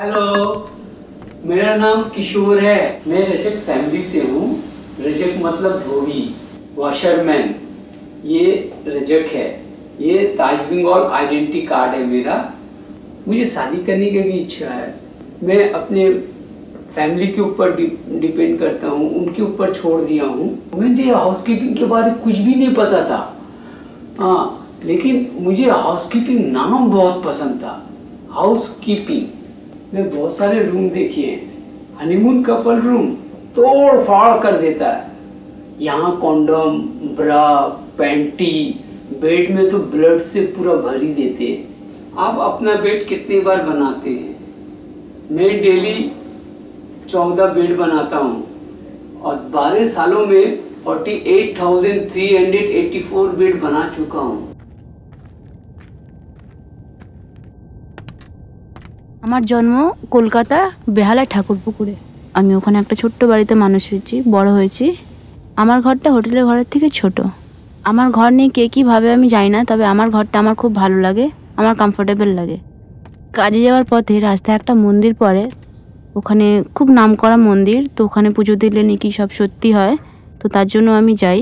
Hello मेरा नाम किशोर है। मैं रजक फैमिली से हूँ। रजक मतलब धोबी वॉशरमैन ये रजक है। ये ताज बंगाल आइडेंटिटी कार्ड है मेरा। मुझे शादी करने की भी इच्छा है। मैं अपने फैमिली के ऊपर डिपेंड करता हूँ। उनके ऊपर छोड़ दिया हूँ। मुझे हाउसकीपिंग के बारे में कुछ भी नहीं पता था। हाँ लेकिन मुझे हाउसकीपिंग नाम बहुत पसंद था। हाउसकीपिंग मैं बहुत सारे रूम देखे हैं। हनीमून कपल रूम तोड़ फाड़ कर देता है। यहाँ कॉन्डम ब्रा पैंटी बेड में तो ब्लड से पूरा भर ही देते हैं। आप अपना बेड कितनी बार बनाते हैं? मैं डेली चौदह बेड बनाता हूँ। और बारह सालों में forty eight thousand three hundred eighty four bed बना चुका हूँ। আমার জন্ম কলকাতা বেহালায় ঠাকুরপুকুরে। আমি ওখানে একটা ছোট্ট বাড়িতে মানুষ হয়েছি, বড় হয়েছি। আমার ঘরটা হোটেলের ঘরের থেকে ছোট। আমার ঘর নিয়ে কে কী ভাবে আমি যাই না, তবে আমার ঘরটা আমার খুব ভালো লাগে, আমার কমফোর্টেবল লাগে। কাজে যাওয়ার পথে রাস্তায় একটা মন্দির পড়ে, ওখানে খুব নামকরা মন্দির, তো ওখানে পুজো দিলে নাকি সব সত্যি হয়, তো তার জন্য আমি যাই।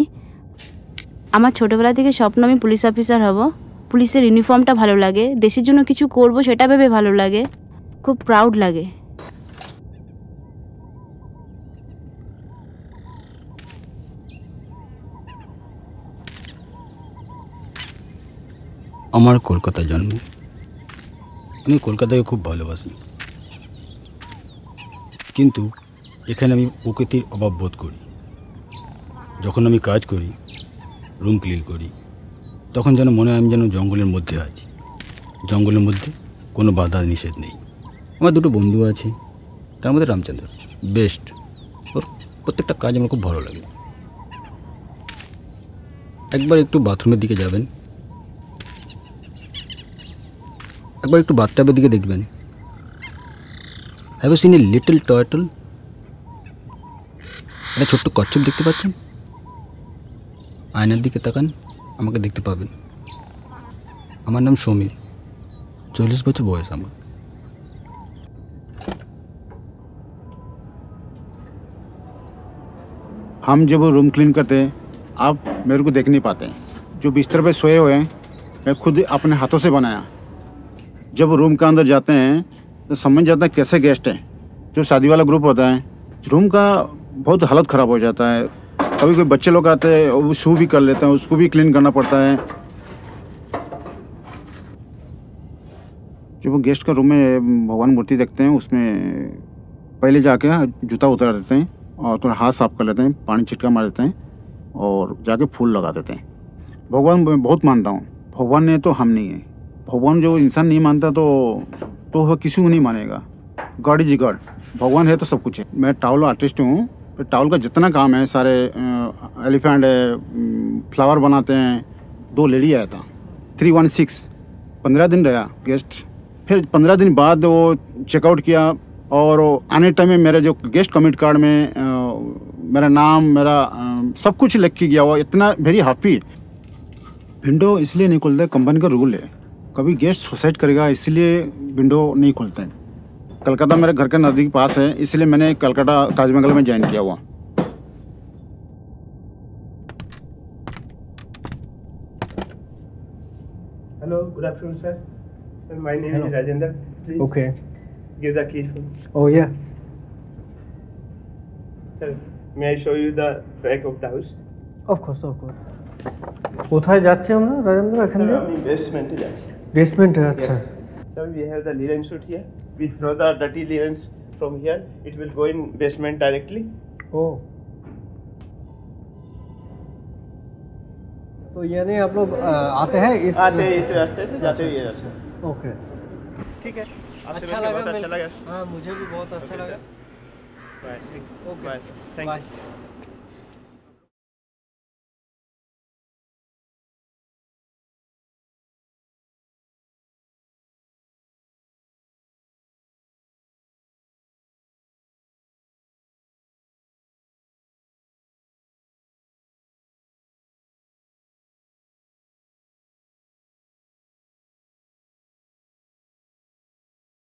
আমার ছোটোবেলা থেকে স্বপ্ন আমি পুলিশ অফিসার হব, পুলিশের ইউনিফর্মটা ভালো লাগে, দেশের জন্য কিছু করব সেটা ভেবে ভালো লাগে। খুব প্রাউড লাগে। আমার কলকাতা জন্ম। আমি কলকাতাকে খুব ভালোবাসি। কিন্তু এখানে আমি প্রকৃতির অভাব বোধ করি। যখন আমি কাজ করি রুম ক্লিন করি, তখন যেন মনে হয় আমি যেন জঙ্গলের মধ্যে আছি। জঙ্গলের মধ্যে কোনো বাধা নিষেধ নেই। আমার দুটো বন্ধু আছে, তার মধ্যে রামচন্দ্র। বেস্ট। ওর প্রত্যেকটা কাজ আমার খুব ভালো লাগে। একবার একটু বাথরুমের দিকে যাবেন। একবার একটু বাথটাবের দিকে দেখবেন। Have seen a little turtle একটা ছোট্ট কচ্ছপ দেখতে পাচ্ছেন? আয়নার দিকে তাকান, আমাকে দেখতে পাবেন। আমার নাম সমীর। চল্লিশ বছর বয়স আমার। हम जब रूम क्लीन करते हैं, आप मेरे को देख नहीं पाते। जो बिस्तर पे सोए हुए हैं, मैं खुद अपने हाथों से बनाया। जब रूम के अंदर जाते हैं तो समझ जाता है कैसे गेस्ट हैं। जो शादी वाला ग्रुप होता है रूम का बहुत हालत ख़राब हो जाता है। कभी कोई बच्चे लोग आते हैं, वो शू भी कर लेते हैं, उसको भी क्लीन करना पड़ता है। जब वो गेस्ट का रूम में भगवान मूर्ति देखते हैं, उसमें पहले जाके जूता उतार देते हैं। और थोड़ा हाथ साफ़ कर लेते हैं, पानी छिटका मार देते हैं और जाके फूल लगा देते हैं। भगवान, मैं बहुत मानता हूँ। भगवान ने तो हम नहीं है। भगवान जो इंसान नहीं मानता तो तो वह किसी को नहीं मानेगा। God is God. भगवान है तो सब कुछ है। मैं टावल आर्टिस्ट हूँ तो टावल का जितना काम है, सारे एलिफेंट है फ्लावर बनाते हैं। दो लेडी आया था। Three one six. पंद्रह दिन रहा गेस्ट। फिर पंद्रह दिन बाद वो चेकआउट किया। और आने टाइम में मेरा जो गेस्ट कमिट कार्ड में अ, मेरा नाम मेरा अ, सब कुछ लिख के गया हुआ इतना वेरी हैप्पी विंडो इसलिए नहीं खुलता कंपनी का रूल है। कभी गेस्ट सुसाइड करेगा इसलिए विंडो नहीं खुलते हैं। कलकत्ता मेरे घर के नज़दीक पास है इसलिए मैंने कलकत्ता ताजमहल में ज्वाइन किया हुआ। Hello, good afternoon, sir Sir, my name is Rajendra. Please Okay. give the keys for Oh yeah. Sir, may I show you the back of the house? Of course, of course. কোথায় যাচ্ছি আমরা রাজেন্দ্র এখান Sir, দিয়ে আমি basement এ যাচ্ছি। বেসমেন্টে আচ্ছা Sir, we have the linen shoot here. We throw the dirty linens from here. It will go in basement directly. ओ तो यानी आप लोग अ, आते हैं इस आते हैं इस रास्ते से जाते हुए ये रास्ते ओके ठीक है। अच्छा लगा अच्छा लगा। हाँ मुझे भी बहुत अच्छा लगा। Bye. Okay. Bye thank you.